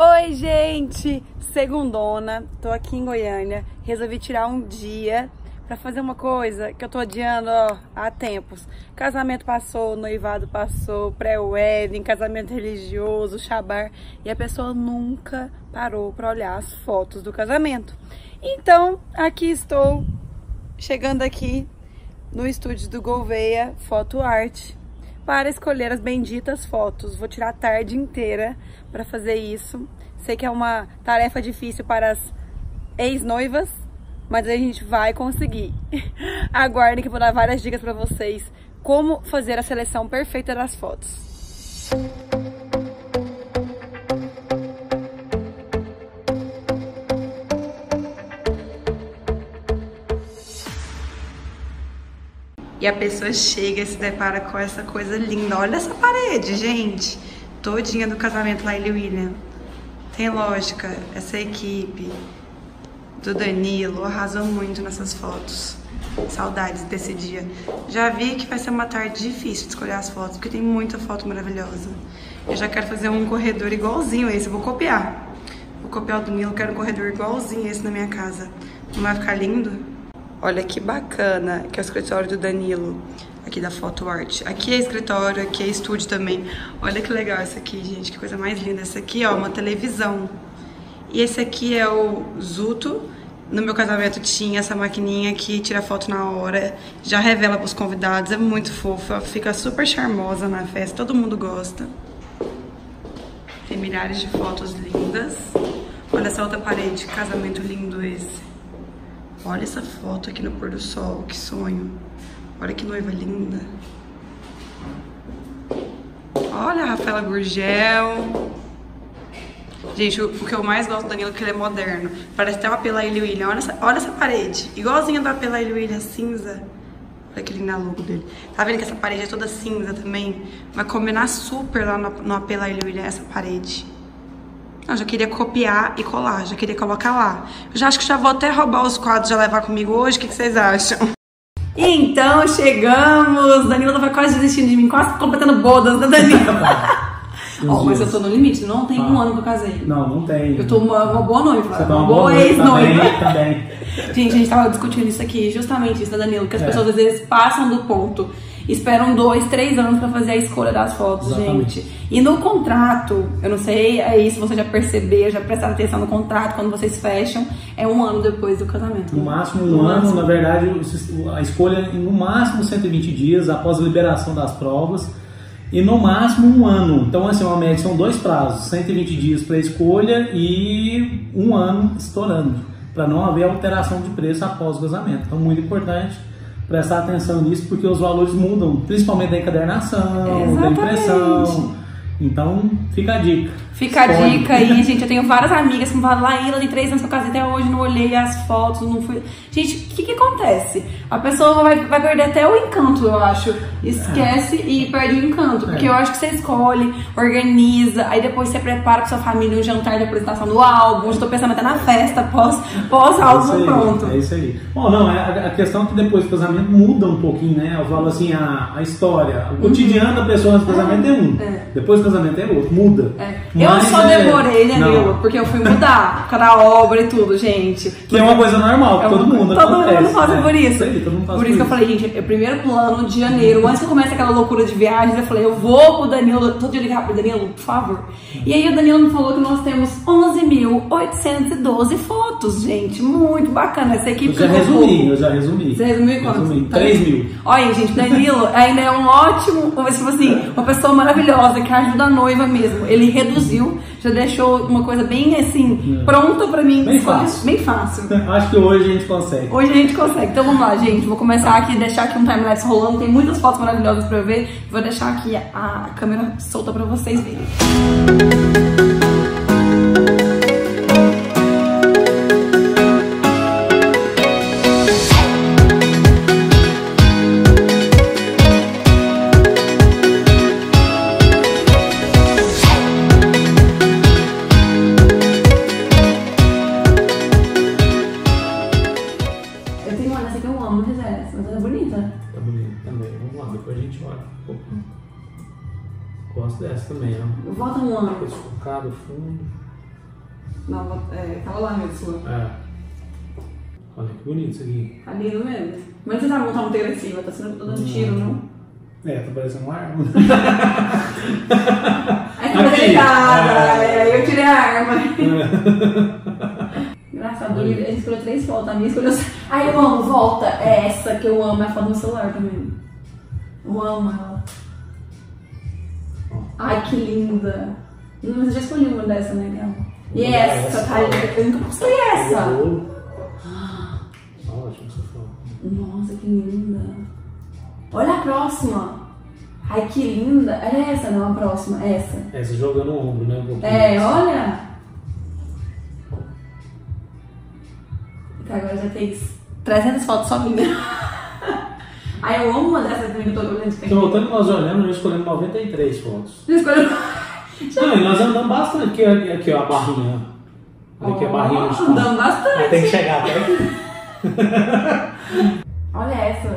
Oi, gente! Segundona, tô aqui em Goiânia. Resolvi tirar um dia pra fazer uma coisa que eu tô adiando ó, há tempos. Casamento passou, noivado passou, pré-wedding, casamento religioso, chabar. E a pessoa nunca parou pra olhar as fotos do casamento. Então, aqui estou, chegando aqui no estúdio do Gouveia Foto Arte para escolher as benditas fotos. Vou tirar a tarde inteira para fazer isso. Sei que é uma tarefa difícil para as ex-noivas, mas a gente vai conseguir. Aguardem que eu vou dar várias dicas para vocês como fazer a seleção perfeita das fotos. E a pessoa chega e se depara com essa coisa linda. Olha essa parede, gente. Todinha do casamento lá e William. Tem lógica, essa equipe do Danilo arrasou muito nessas fotos. Saudades desse dia. Já vi que vai ser uma tarde difícil de escolher as fotos, porque tem muita foto maravilhosa. Eu já quero fazer um corredor igualzinho a esse, eu vou copiar. Vou copiar o Danilo, quero um corredor igualzinho a esse na minha casa. Não vai ficar lindo? Olha que bacana, que é o escritório do Danilo, aqui da Foto Art. Aqui é escritório, aqui é estúdio também. Olha que legal essa aqui, gente, que coisa mais linda. Essa aqui, ó, uma televisão. E esse aqui é o Zuto. No meu casamento tinha essa maquininha que tira foto na hora, já revela para os convidados, é muito fofa, fica super charmosa na festa, todo mundo gosta. Tem milhares de fotos lindas. Olha essa outra parede, casamento lindo esse. Olha essa foto aqui no pôr do sol, que sonho. Olha que noiva linda. Olha a Rafaela Gurgel. Gente, o, o, que eu mais gosto do Danilo é que ele é moderno. Parece até uma Pela Ilha William. Olha essa, olha essa parede. Igualzinha da Pela Ilha William, cinza. Olha que linda logo dele. Tá vendo que essa parede é toda cinza também? Vai combinar super lá no, no Pela Ilha William, essa parede. Eu já queria copiar e colar, já queria colocar lá. Eu já acho que já vou até roubar os quadros já levar comigo hoje. O que, que vocês acham? Então chegamos. Danilo tava quase desistindo de mim, quase completando bodas, né, Danilo? oh, mas eu tô no limite, não tem ah. um ano que eu casei. Não, não tem. Eu tô uma, uma boa noiva, Você tá uma, uma boa ex-noiva. Também, Gente, a gente tava discutindo isso aqui, justamente isso, né, Danilo? Que as é. pessoas às vezes passam do ponto esperam dois, três anos para fazer a escolha das fotos, Exatamente. gente. E no contrato, eu não sei aí se você já percebeu, já prestaram atenção no contrato, quando vocês fecham, é um ano depois do casamento. No máximo um no ano, máximo. na verdade, a escolha no máximo 120 dias após a liberação das provas e no máximo um ano. Então, assim, uma média são dois prazos: 120 dias para escolha e um ano estourando, para não haver alteração de preço após o casamento. Então, muito importante prestar atenção nisso, porque os valores mudam, principalmente da encadernação, Exatamente. da impressão. Então, fica a dica. Fica a dica aí, gente. Eu tenho várias amigas que me falam, Laíla, de três anos que eu casei até hoje, não olhei as fotos, não fui. Gente, o que que acontece? A pessoa vai, vai perder até o encanto, eu acho. Esquece é. e perde o encanto. Porque é. eu acho que você escolhe, organiza, aí depois você prepara pra sua família um jantar de apresentação do álbum. Estou pensando até na festa pós, pós é pronto. É isso aí. Bom, não, é a questão é que depois do casamento muda um pouquinho, né? Eu falo assim, a, a história, o cotidiano da pessoa no casamento é, um. É. Depois do casamento é outro, muda. É. Eu só demorei, né, Nilo? Porque eu fui mudar por causa da obra e tudo, gente. Que é uma coisa normal, é todo mundo Todo acontece, mundo passa por isso. Sei, todo mundo passa por, isso que eu falei, gente, é o primeiro plano de janeiro. Antes que eu comece aquela loucura de viagens, eu falei, eu vou pro Danilo, todo dia ligar pro Danilo, por favor. E aí o Danilo me falou que nós temos 11.812 fotos, gente. Muito bacana. Essa equipe Eu já resumi, eu já resumi. Você resumiu quanto? Resumi, 3 mil. Olha, gente, Danilo ainda é um ótimo, tipo assim, uma pessoa maravilhosa que ajuda a noiva mesmo. Ele reduziu já deixou uma coisa bem assim, é. pronta pra mim. Bem fácil. Bem fácil. Acho que hoje a gente consegue. Hoje a gente consegue. Então vamos lá, gente. Vou começar aqui, deixar aqui um timelapse rolando. Tem muitas fotos maravilhosas pra eu ver. Vou deixar aqui a câmera solta pra vocês verem. Gosto Focado, fundo. Nova, é, tava lá mesmo, sua. É. Olha que bonito isso aqui. Tá lindo mesmo. Mas você tá muito, tá agressiva, tá sendo dando tiro, não? É, tá parecendo uma arma. Aí É. aí eu tirei a arma. Engraçado, ele, ele escolheu três fotos, a minha escolheu. Ai, eu amo, volta. É essa que eu amo, é a foto no celular também. Eu amo ela. Ai, que linda. Mas eu já escolhi uma dessa, né, Gal? E essa, tá? Eu nunca postei essa. Ótimo essa foto. Nossa, que linda. Olha a próxima. Ai, que linda. Era essa, não a próxima, essa. Essa jogando o ombro, né? Um. É, olha. Agora já tem 300 fotos só minha. Ai, eu amo uma dessas que eu tô olhando de Então, voltando nós olhando, nós escolhemos 93 fotos. Você escolheu. Não, e nós andamos bastante. Aqui, aqui, aqui ó, a barrinha. Olha aqui a barrinha espaço. Andando bastante. Tem que chegar até aqui. Olha essa.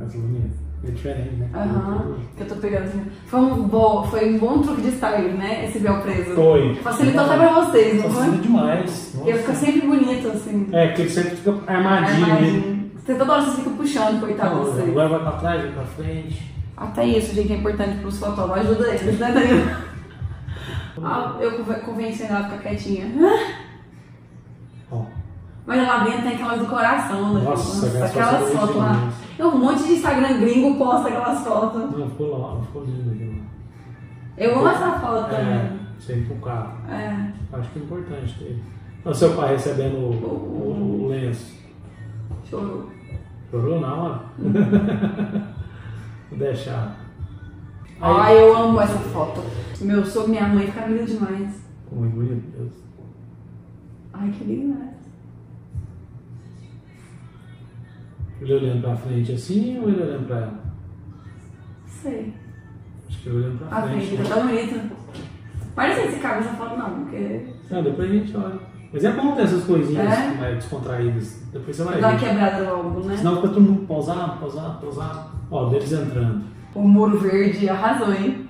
Essa é bonita. É diferente, né? Aham. Que eu tô pegando assim. Foi um, bom, foi um bom truque de style, né? Esse véu preso. Foi. Facilitou até pra vocês, não Facilita foi? demais. Porque fica Nossa. sempre bonito, assim. É, porque ele sempre fica armadinho, né? Armadinho. Você toda hora você fica puxando, coitado de você. Agora vai pra trás, vai pra frente. Até isso, gente, é importante pros fotógrafos. Ajuda eles, né, Danilo? Ah, eu conven- convenci ela a ficar quietinha. Mas lá dentro tem aquelas do coração, né? Nossa, aquelas aquelas fotos lá. Tem um monte de Instagram gringo posta aquelas fotos. Não, ficou lá, ficou lindo aqui. Eu amo essa foto É, também. sempre com o carro. É. Acho que é importante ter. O seu pai recebendo o, o, o lenço. Chorou. Chorou na hora? Vou deixar. Ai, eu amo essa foto. Meu sogro e minha mãe ficaram lindos demais. Muito bonito, Deus. Ai, que linda. Ele olhando pra frente assim ou ele olhando pra ela? Não sei. Acho que ele olhando pra A frente. frente né? tá bonita. Mas não sei se cabe essa foto não, porque Não, depois a gente olha. Mas é bom ter essas coisinhas É? mais descontraídas. Depois você vai dá quebrada logo, né? Senão fica todo mundo pausado, pausado, pausado. Ó, deles entrando. O muro verde arrasou, hein?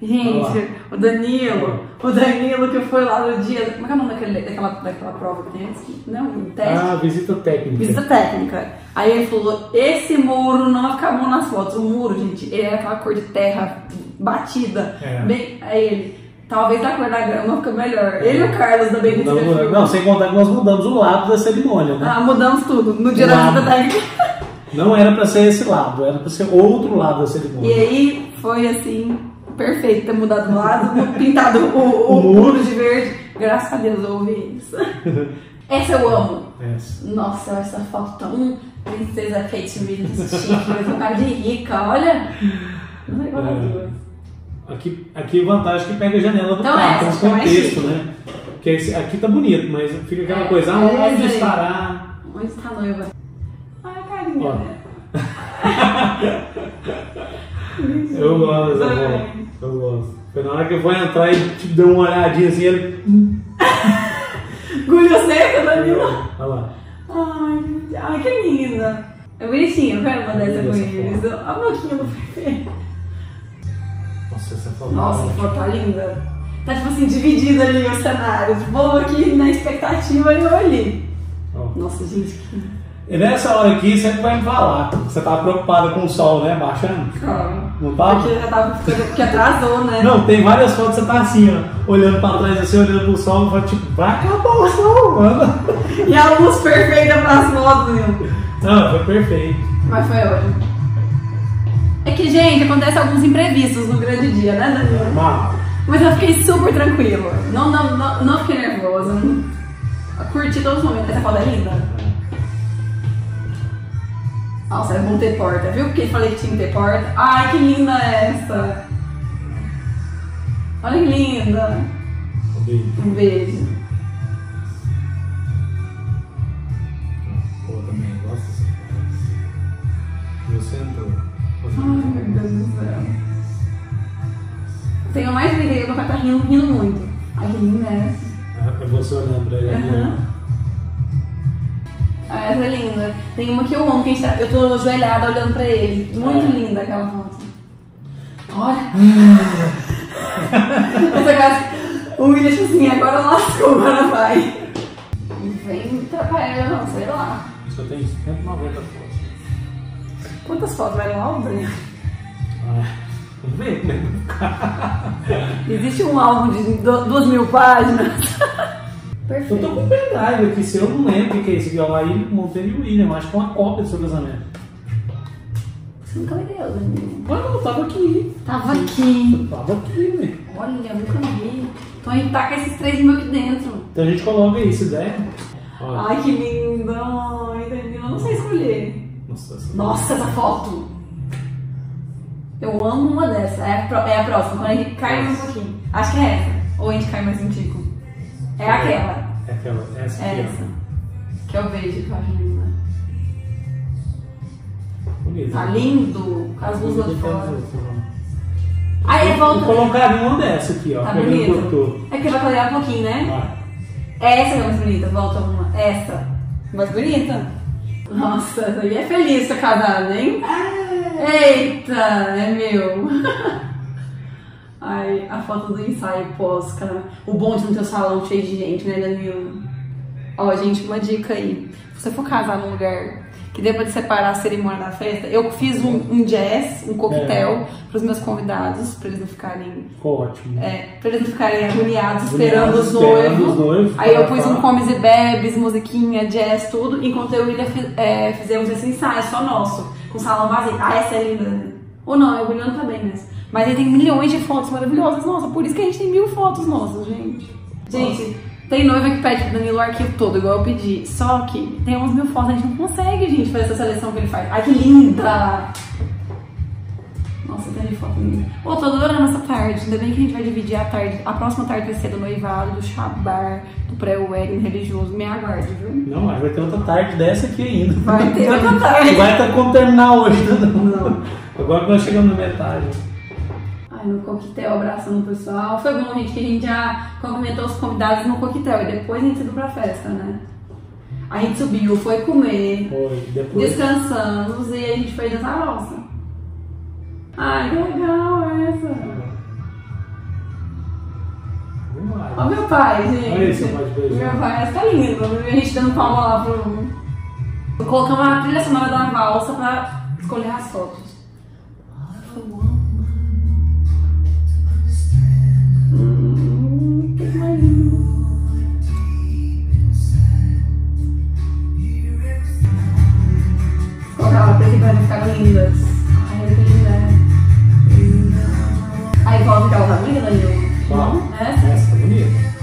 Gente, o Danilo, o Danilo que foi lá no dia. Como é que é o nome daquele, daquela, daquela prova que tem antes? Não, um teste. Ah, visita técnica. Visita técnica. Aí ele falou: esse muro não vai ficar bom nas fotos. O muro, gente, ele é aquela cor de terra batida. É. Bem, aí ele, talvez a cor da grama fica melhor. Ele e o Carlos da Baby Não, não, sem contar que nós mudamos o lado da cerimônia, né? Ah, mudamos tudo no dia O da visita técnica. Não era pra ser esse lado, era pra ser outro lado da E cerimônia. aí foi assim, perfeito ter mudado do lado, pintado o, o, O muro. de verde. Graças a Deus eu ouvi isso. Essa eu amo. Essa. Nossa, essa foto tão princesa Kate Middleton chique, com cara de rica, olha. Não qual das É. Aqui, aqui a vantagem é que pega a janela do Então carro, essa, um que é mais contexto, chique. né? Porque aqui tá bonito, mas fica aquela É, coisa, é aonde estará? Onde está a noiva? Eu gosto dessa foto. Eu gosto. Foi na hora que eu vou entrar e tipo, deu uma olhadinha assim, ele. Gulho seco, Danilo. Olha lá. Ai, ai, que linda. É bonitinho, eu quero uma dessa com Essa eles. A boquinha do Pepe. Nossa, essa foto. Nossa, é a ótima. foto tá linda. Tá tipo assim, dividido ali o cenário. Tipo, vou aqui na expectativa e eu ali. Ó. Nossa, gente, que. E nessa hora aqui você vai me falar. Você tava preocupada com o sol, né? Baixando? Calma. Não tava? Porque já tava ficando. Porque atrasou, né? Não, tem várias fotos que você tá assim, ó, olhando pra trás, assim, olhando pro sol, e fala, tipo, vai acabar o sol, mano. E a luz perfeita pras fotos, meu. Não, foi perfeito. Mas foi ótimo. É que, gente, acontece alguns imprevistos no grande dia, né, Danilo? Normal. Mas eu fiquei super tranquila. Não, não, não, não fiquei nervosa. Curti todos os momentos. Essa foto é linda. Nossa, é bom ter porta, viu? Porque eu falei que tinha que ter porta. Ai, que linda essa! Olha que linda! Beijo. Um beijo. Também gosto dessa foto. Você entrou. Ai, meu Deus do céu. Tenho mais de brincadeira, meu pai tá rindo, rindo muito. Ai, que linda é essa. É você olhando pra ele. Aham. Ah, essa é linda. Tem uma que eu amo, que a gente tá, eu tô ajoelhada olhando pra ele. Muito É. linda aquela foto. Olha! essa cara, O William, tipo assim, agora lascou, agora vai. Não vem atrapalhar, não, sei lá. Só tem 190 fotos. Quantas fotos vai no álbum, Daniel? Ah, vamos ver, né? Existe um álbum de du- duas mil páginas. Eu Perfeito. tô com pendrive aqui, se eu não lembro o que é esse violão aí, Monteiro e William, eu acho que é uma cópia do seu casamento. Você nunca me deu, Daniel. Mas não, tava aqui. Tava aqui. Tava aqui, né? Olha, eu nunca vi. Então a gente tá com esses três mil aqui dentro. Então a gente coloca aí, se der. Olha. Ai, que lindo. Ai, Daniel, eu não sei escolher. Nossa, essa... Nossa, essa foto. Eu amo uma dessa. É a, é a próxima, quando a gente cai mais um pouquinho. Acho que é essa. Ou a gente cai mais um tico. É aquela. É aquela, essa É essa. Que eu vejo que eu acho linda. Bonita. Tá lindo. Com as luzes de fora. Vou Aí volta. colocar uma dessa aqui, ó. Tá bonito. cortou. É que vai clarear um pouquinho, né? Vai. Essa é mais bonita. Volta uma. Essa. Mais bonita. Nossa, aí é feliz essa casada, hein? Eita, é meu. Ai, a foto do ensaio pós, cara. O bom de não ter o salão cheio de gente, né, Danilo? Ó, gente, uma dica aí. Se você for casar num lugar que dê pra separar a cerimônia da festa, eu fiz um, um jazz, um coquetel pros meus convidados, pra eles não ficarem. Ficou ótimo. É, pra eles não ficarem agoniados esperando os noivos. os Aí eu tá, pus tá. um comes e bebes, musiquinha, jazz, tudo, enquanto eu e William fi- é, fizemos esse ensaio só nosso, com salão vazio. Ah, essa é linda. né? Ou não, o William também, mas. Mas ele tem milhões de fotos maravilhosas, nossa, por isso que a gente tem mil fotos nossas, gente. Gente, tem noiva que pede pro Danilo o arquivo todo, igual eu pedi. Só que tem 11 mil fotos, a gente não consegue, gente, fazer essa seleção que ele faz. Ai, que linda! Nossa, tem de foto linda. Pô, tô adorando essa tarde. Ainda bem que a gente vai dividir a tarde. A próxima tarde vai ser do noivado, do chabar, do pré-wedding religioso. Me aguarde, viu? Não, mas vai ter outra tarde dessa aqui ainda. Vai ter outra tarde. Não vai estar como terminar hoje, né? não. Não. Agora que nós chegamos na metade. No coquetel, abraçando o pessoal. Foi bom, gente, que a gente já cumprimentou os convidados no coquetel. E depois a gente subiu pra festa, né? A gente subiu, foi comer. Foi, depois. Descansamos e a gente foi dançar a valsa. Ai, que legal essa. Ó meu pai, gente. Olha esse pai. Meu pai, essa tá lindo. A gente dando palma lá pro... Colocamos a trilha sonora da valsa pra escolher as fotos. Vai ficar lindas. Ai, olha que linda. Aí volta que ela tá bonita, Danilo. Qual? Essa? Essa tá bonita.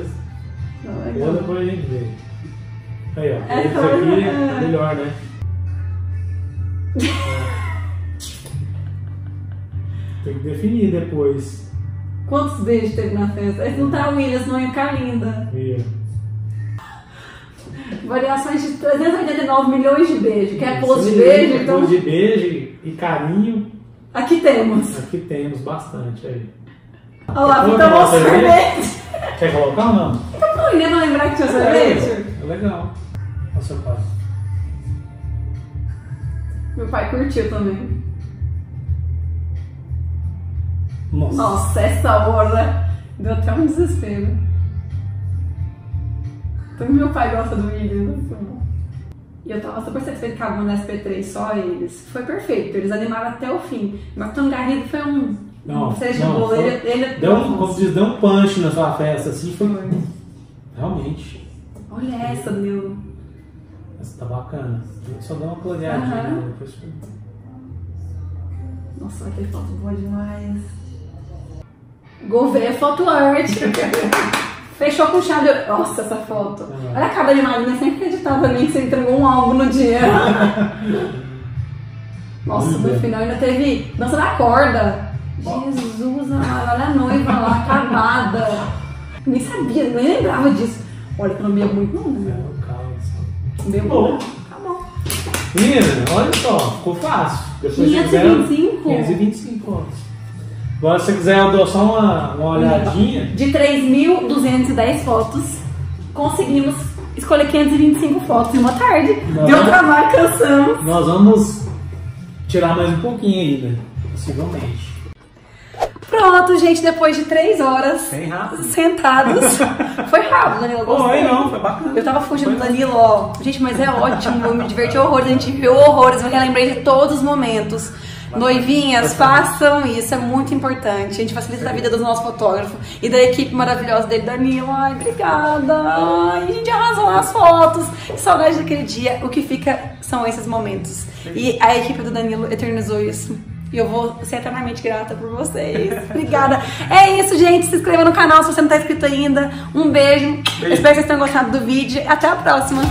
É mesmo. Tá Eu legal. depois a gente vê. Aí, ó. É, Esse aqui é melhor, né? Tem que definir depois. Quantos beijos teve na festa? Esse não tá o Williams, não ia ficar linda. Aí, Variações de 389 milhões de beijos. Quer ó. pose de beijo? Então, Pose de beijo e carinho. aqui temos. Aqui temos bastante aí. Olha lá, Vamos então o sorvete. Quer colocar ou não? Não ia não lembrar que tinha sorvete? É legal. Olha o seu pai. Meu pai curtiu também. Nossa. Nossa, essa hora deu até um desespero. Então meu pai gosta do William. né? E eu tava super satisfeita que acabou no SP3, só eles. Foi perfeito, eles animaram até o fim. Mas Tony Garrido foi um. Não, seja não, bolo, foi- ele, ele é Deu um, como diz, deu um punch na sua festa, assim, foi. Realmente. Olha essa, meu. Essa tá bacana. Só dá uma clareadinha. Né? Depois... Nossa, vai ter foto boa demais. Gouveia Foto Art. Fechou com chave. Nossa, essa foto. Aham. Olha a cara de Marina, sempre acreditava em mim que você entregou um álbum no dia. Nossa, no final ainda teve dança da corda. Jesus amado, olha a noiva lá, acabada. Nem sabia, nem lembrava disso. Olha que eu não bebo muito, não, né? Bebo Bom. Tá bom. Menina, olha só, ficou fácil. Depois se 525? quiser, 525 pontos. Agora, se você quiser, eu dou só uma, uma olhadinha. De 3.210 fotos, conseguimos escolher 525 fotos em uma tarde. Não. Deu trabalho, cansamos. Nós vamos tirar mais um pouquinho ainda, possivelmente. Pronto, gente, depois de 3 horas Bem rápido. sentados. Foi rápido, Danilo. eu Foi, Gostei. não, foi bacana. Eu tava fugindo do. Danilo, ó. Gente, mas é ótimo, eu me diverti horrores, a gente viu horrores, eu relembrei de todos os momentos. Noivinhas, façam isso, é muito importante. A gente facilita a vida do nosso fotógrafo e da equipe maravilhosa dele, Danilo. Ai, obrigada. Ai, a gente arrasou nas fotos. Que saudade daquele dia. O que fica são esses momentos. E a equipe do Danilo eternizou isso. E eu vou ser eternamente grata por vocês. Obrigada. É isso, gente. Se inscreva no canal se você não tá inscrito ainda. Um beijo. Beijo. Espero que vocês tenham gostado do vídeo. Até a próxima.